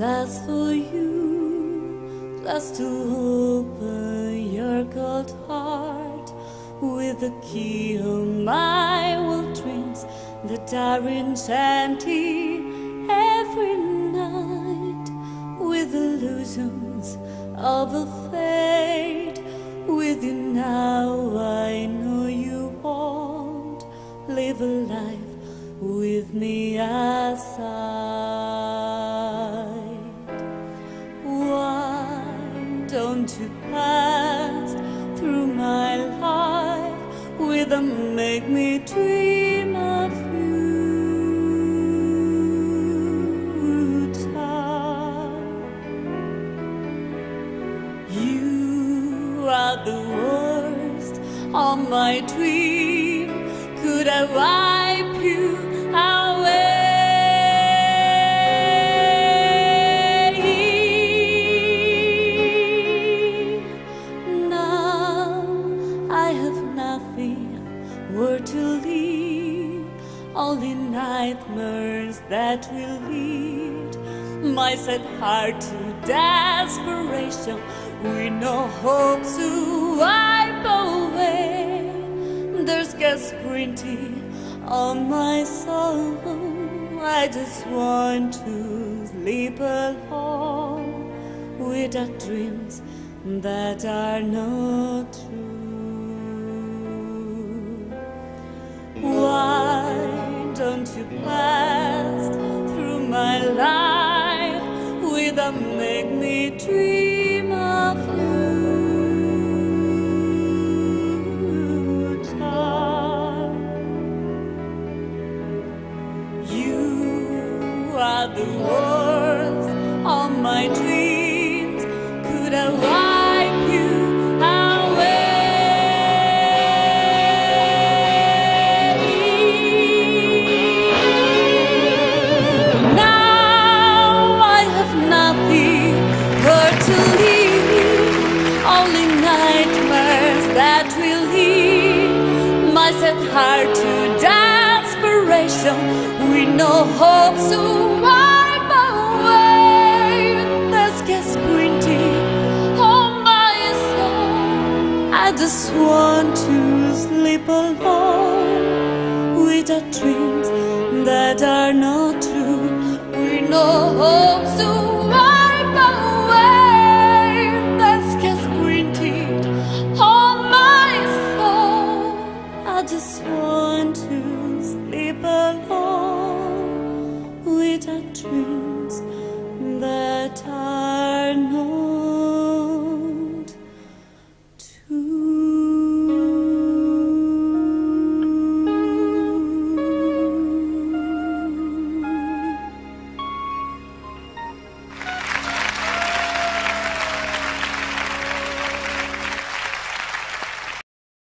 just for you, just to open your cold heart with the key of my old dreams that are enchanting every night with illusions of a fate. With you now, I know you won't live a life with me aside. Why don't you pass through my life with a make me dream Are the worst of my dream. Could I wipe you away? Now I have nothing where to lead, only nightmares that will lead my sad heart to desperation with no hope to wipe away. There's gas printing on my soul. I just want to sleep alone without dreams that are not true. Why don't you pass through my life without make me dream of you? You are the worst of my dreams. Could I sad heart to desperation with no hope to wipe away. There's gas printing on oh, my soul. I just want to sleep alone with without dreams that are not true, with no hope to to